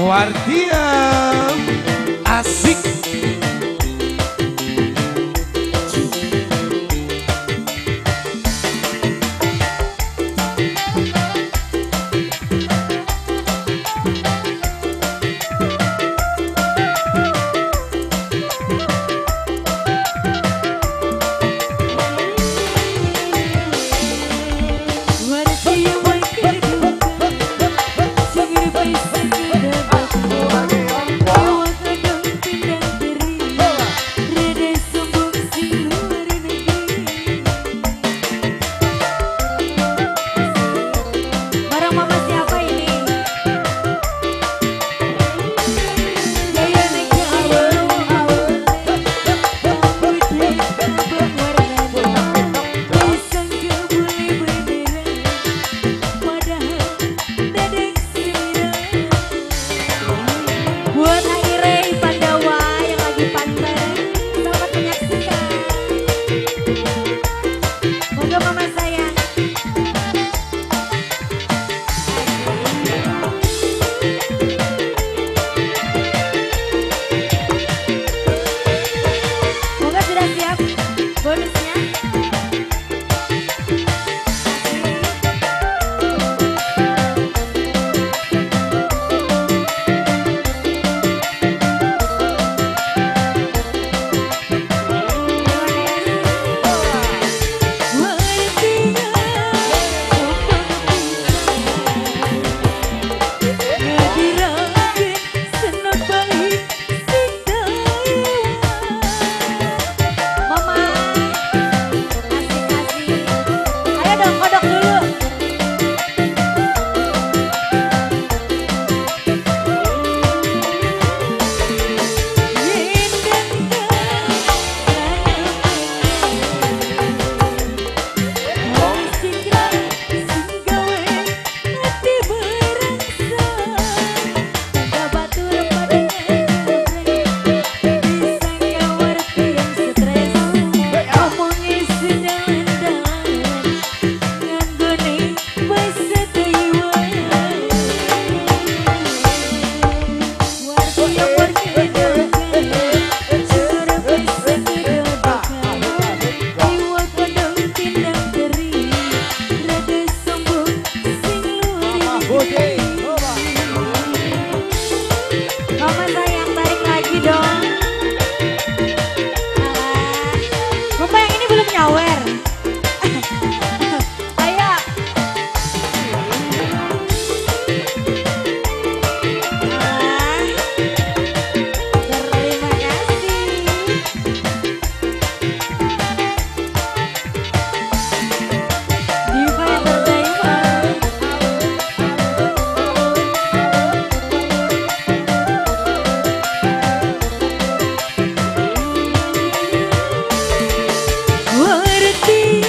Wardian Asik could be